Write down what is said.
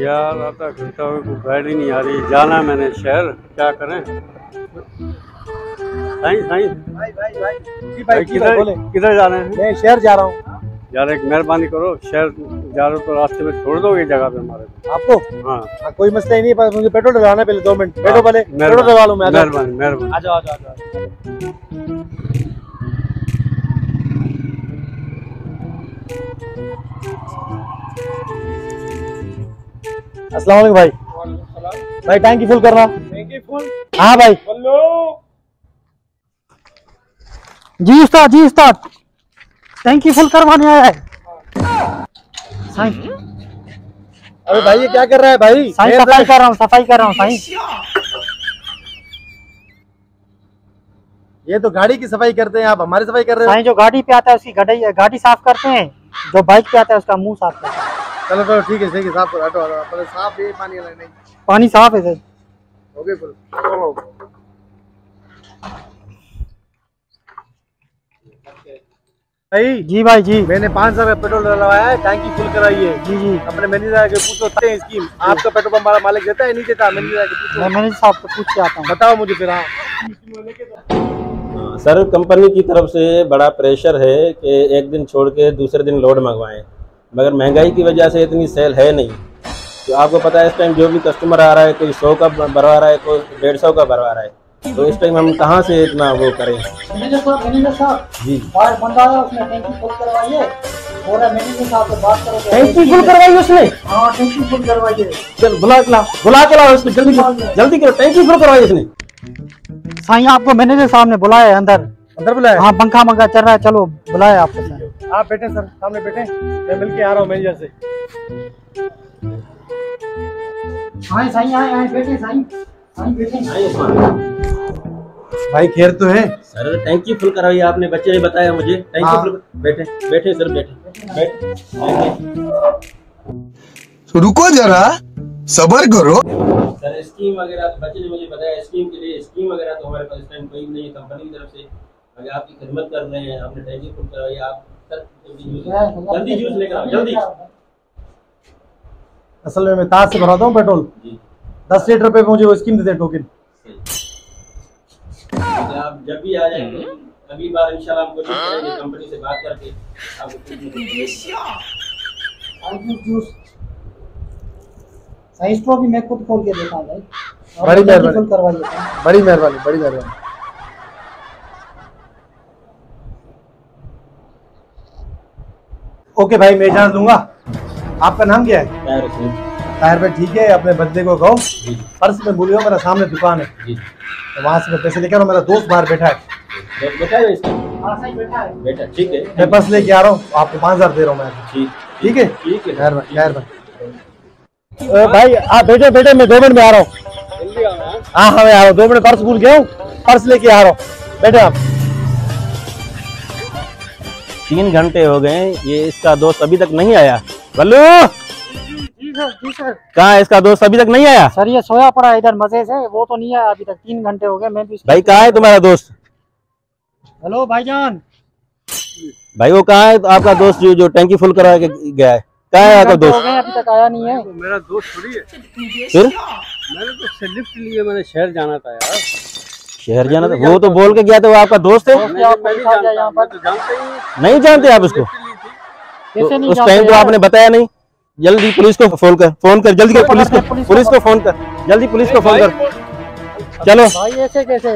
यार आधा घंटा हो कोई गाड़ी नहीं आ रही। जाना मैंने शहर क्या करें? साईं साईं। भाई भाई भाई। भाई किधर किधर जा रहे हैं? मैं शहर जा रहा हूँ। यार एक मेहरबानी करो। शहर जा रहे हो तो रास्ते में छोड़ दोगे जगह पे हमारे आपको? हाँ। हाँ, कोई मसला ही नहीं पर मुझे पेट्रोल डलवाना है पहले दो मिनट। बैठो पहले पेट्रोल डलवा लूँ मैं मेहरबानी मेहरबानी। आ जाओ आ जाओ आ जाओ अस्सलाम वालेकुम भाई भाई टैंकी फुल करना। हाँ भाई। जी उस्ताद जी उस्ताद। टैंकी फुल करवाने आया है। अरे भाई ये क्या कर रहा है भाई? साईं सफ़ाई कर रहा हूँ सफ़ाई कर रहा हूँ साईं। ये तो गाड़ी की सफ़ाई करते हैं आप हमारी सफ़ाई कर रहे हो? जो गाड़ी पे आता है उसकी गाड़ी गाड़ी साफ़ करते हैं। जो बाइक पे आता है उसका मुँह साफ़ करते हैं। चलो चलो ठीक है ठीक है साफ़ हटो हटो पहले साफ़ ये पानी वाला नहीं। पानी साफ़ है सर। हो गए फुल चलो। भाई जी भाई जी। मैंने पाँच सौ का पेट्रोल डलवाया है टैंकी फुल कराई है। जी जी। अपने मैनेजर के पूछो स्कीम आपका पेट्रोल पंप वाला मालिक देता है नहीं देता मैनेजर के पूछो। मैं मैनेजर साहब को पूछ के आता हूँ। बताओ मुझे फिर हाँ। हाँ, सर कंपनी की तरफ़ से बड़ा प्रेशर है कि एक दिन छोड़ के दूसरे दिन लोड मंगवाएँ। मगर महँगाई की वजह से इतनी सेल है नहीं। तो आपको पता है इस टाइम जो भी कस्टमर आ रहा है कोई सौ का भरवा रहा है कोई डेढ़ सौ का भरवा रहा है। तो इस टाइम हम कहाँ से इतना वो करें? मैनेजर साहब मैनेजर साहब जी। बाहर बंदा आया उसने टैंकी फुल करवाइए और मैनेजर साहब से बात करो टैंकी फुल करवाई उसने? हाँ टैंकी फुल करवाइए चल बुला के ला बुला के लाओ इसको जल्दी करो जल्दी करो टैंकी फुल करवाई इसने साईं आपको मैनेजर साहब ने बुलाया है अंदर। अंदर बुलाया हाँ? पंखा मंखा चल रहा है चलो बुलाया आपको। आप बैठे सर सामने बैठे। मैं मिल के आ रहा हूँ मैनेजर से। आए साईं आए आए बैठे साईं। साईं बैठे। हाँ, भाई खैर तो है। सर टैंकी फुल करवाई आपने बच्चे ने बताया मुझे। टैंकी हाँ। फुल बैठे बैठे सर बैठे। बैठे। रुको जरा सबर करो। सर स्कीम वगैरह तो बच्चे ने मुझे बताया स्कीम के लिए स्कीम वगैरह तो हमारे पास इस टाइम कोई नहीं है कंपनी की तरफ़ से। अगर आपकी खिदमत कर रहे हैं आपने टैंकी फुल करवाई आप जल्दी जूस लेकर आओ जल्दी। असल में मैं ताज से भराता हूँ पेट्रोल। दस लीटर पे मुझे वो स्कीम देते हैं टोकन आप जब भी आ जाएँगे अगली बार इंशाल्लाह हम कोशिश करेंगे कंपनी से बात करके आपको जूस जूस साईं स्ट्रॉ भी मैं खुद खोल के देता हूँ भाई। बड़ी मेहरबानी। करवा लेता बड़ी मेहरबानी बड़ी मेहरबानी। ओके भाई मैं इजाज़त दूँगा। आपका नाम क्या है। ताहिर भाई ठीक है अपने बंदे को कहो। पर्स में भूलियो मेरा सामने दुकान है। तो वहाँ से मैं पैसे लेकर आ रहा मेरा दोस्त बाहर बैठा है। बैठा है इसका? हाँ साईं बैठा है। बेटा ठीक है। मैं पर्स लेके आ रहा हूँ आपको पाँच हज़ार दे रहा हूँ मैं। ठीक है? ठीक है। भाई आप बैठे बैठे मैं दो मिनट में आ रहा हूँ। जल्दी आओ हाँ हाँ हाँ मैं आ रहा हूँ। दो मिनट पर्स भूल गया हूँ। पर्स लेके आ रहा हूँ। बैठे आप। तीन घंटे हो गए ये इसका दोस्त अभी तक नहीं आया। बल्लू! जी सर जी सर। कहाँ इसका दोस्त? अभी तक नहीं आया? सर ये सोया पड़ा इधर मज़े से। वो तो नहीं आया अभी तक। तीन घंटे हो गए मैं भी भाई कहाँ है तुम्हारा दोस्त? हेलो भाईजान। भाई वो कहा है? आपका दोस्त जो जो टैंकी फुल करा के गया है। कहा है आपका दोस्त? अभी तक आया नहीं है। तो मेरा दोस्त थोड़ी है। फिर? मैंने तो लिफ्ट लिए मैंने शहर जाना था यार। शहर जाना था। वो तो बोल के गया था वो आपका दोस्त है। नहीं जानता तो नहीं जानते आप उसको तो कैसे नहीं उस टाइम तो आपने बताया नहीं। जल्दी पुलिस को फ़ोन कर फ़ोन कर जल्दी कर पुलिस को पुलिस को पुलिस को फ़ोन कर जल्दी पुलिस को फ़ोन कर। चलो। भाई ऐसे कैसे?